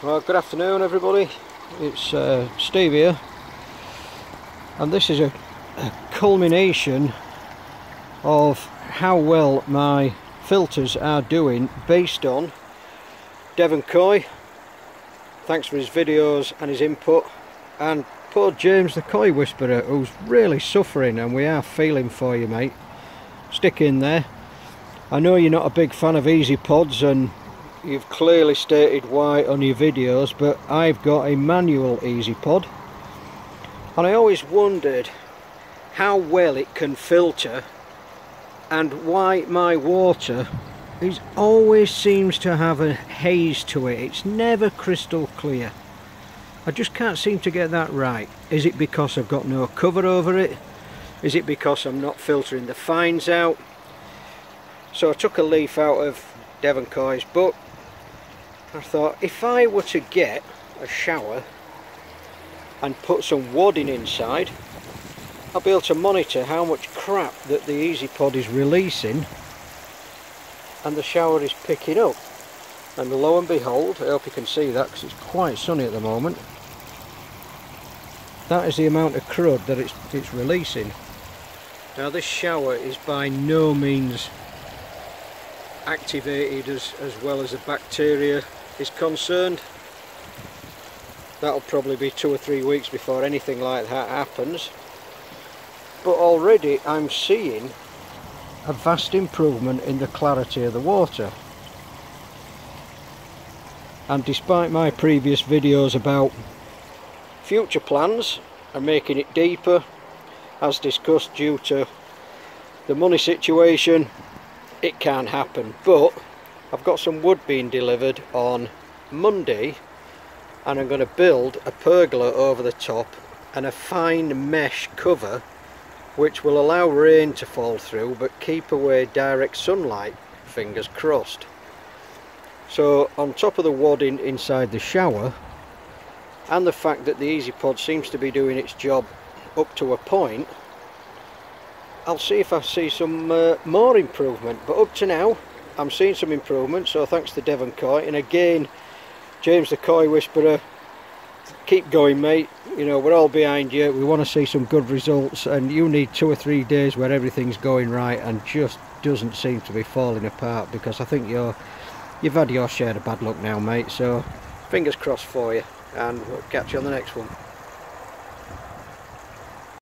Well, good afternoon everybody. It's uh, Steve here. And this is a, a culmination of how well my filters are doing based on Devon Koi. Thanks for his videos and his input. And poor James the Koi Whisperer who's really suffering and we are feeling for you mate. Stick in there. I know you're not a big fan of easy pods and you've clearly stated why on your videos but I've got a manual easy pod. And I always wondered how well it can filter and why my water is always seems to have a haze to it. It's never crystal clear. I just can't seem to get that right. Is it because I've got no cover over it? Is it because I'm not filtering the fines out? So I took a leaf out of Devon Koi's book I thought if I were to get a shower and put some wadding inside I'll be able to monitor how much crap that the EasyPod is releasing and the shower is picking up. And lo and behold I hope you can see that because it's quite sunny at the moment. That is the amount of crud that it's, it's releasing. Now this shower is by no means activated as, as well as the bacteria is concerned. That'll probably be two or three weeks before anything like that happens. But already I'm seeing a vast improvement in the clarity of the water. And despite my previous videos about future plans and making it deeper as discussed due to the money situation it can happen but I've got some wood being delivered on Monday and I'm going to build a pergola over the top and a fine mesh cover which will allow rain to fall through but keep away direct sunlight fingers crossed. So on top of the wadding inside the shower and the fact that the EasyPod seems to be doing its job up to a point I'll see if I see some uh, more improvement but up to now I'm seeing some improvement so thanks to Devon Koi. And again James the Koi Whisperer keep going mate. You know we're all behind you. We want to see some good results and you need two or three days where everything's going right and just doesn't seem to be falling apart because I think you're you've had your share of bad luck now mate. So fingers crossed for you and we'll catch you on the next one